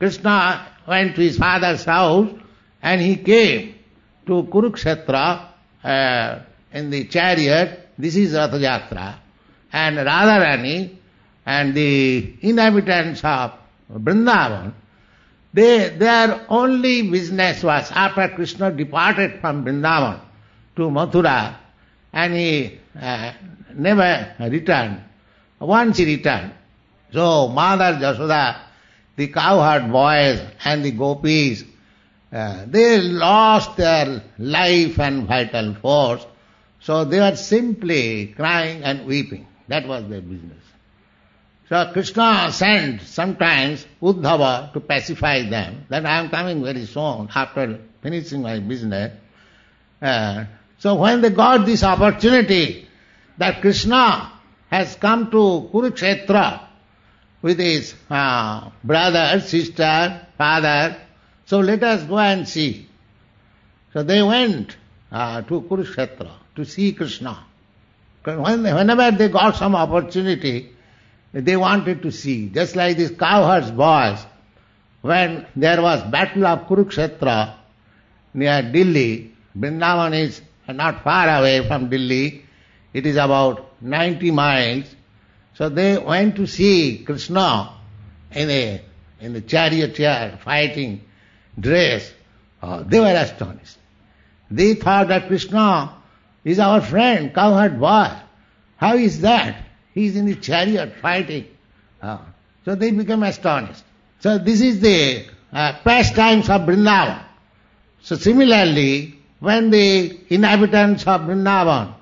Krishna went to his father's house and he came to Kurukshetra uh, in the chariot. This is Ratha Yatra. And Radharani and the inhabitants of Vrindavan, they, their only business was after Krishna departed from Vrindavan to Mathura and he uh, never returned. Once he returned. So Mother Jasoda, the cowherd boys and the gopis, uh, they lost their life and vital force. So they were simply crying and weeping. That was their business. So Krishna sent sometimes Uddhava to pacify them, that I am coming very soon after finishing my business. Uh, so when they got this opportunity that Krishna has come to Kurukshetra with his uh, brother, sister, father, so let us go and see. So they went uh, to Kurukshetra to see Krishna. When, whenever they got some opportunity, they wanted to see. Just like these cowherds boys, when there was battle of Kurukshetra near Delhi, Vrindavan is not far away from Delhi, it is about 90 miles. So they went to see Krishna in a in the charioteer fighting dress. Oh, they were astonished. They thought that Krishna is our friend, cowherd boy. How is that? He is in the chariot fighting. Oh. So they became astonished. So this is the uh, pastimes of Vrindavan. So similarly, when the inhabitants of Vrindavan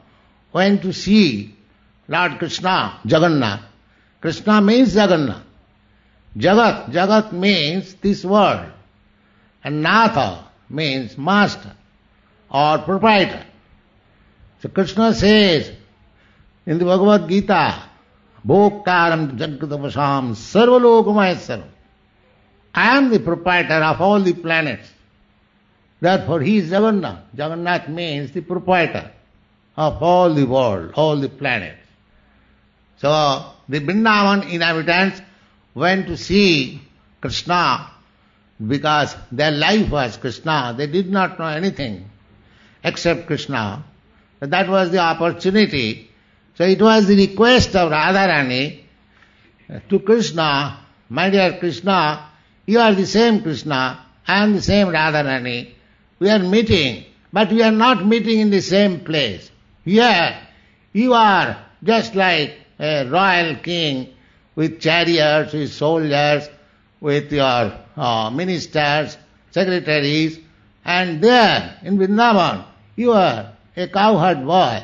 went to see lord Krishna Jagannath Krishna means Jagannath jagat jagat means this world and nath means master और proprietor so Krishna says in Bhagavad Gita भोक्तार जगत वशाम सर्वलोक Maheshwar I am the proprietor of all the planets that for he Jagannath Jagannath means the proprietor of all the world all the planets So the Vrindavan inhabitants went to see Krishna because their life was Krishna. They did not know anything except Krishna. That was the opportunity. So it was the request of Radharani to Krishna, my dear Krishna, you are the same Krishna, I am the same Radharani. We are meeting, but we are not meeting in the same place. Here, you are just like a royal king with chariots, with soldiers, with your uh, ministers, secretaries, and there in Vrindavan, you are a cowherd boy,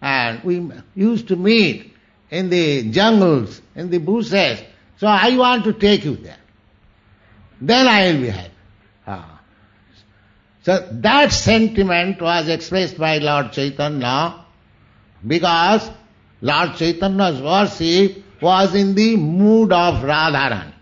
and we used to meet in the jungles, in the bushes. So I want to take you there. Then I will be happy. Ah. So that sentiment was expressed by Lord Chaitanya because Lord Chaitanya's worship was in the mood of Radharani.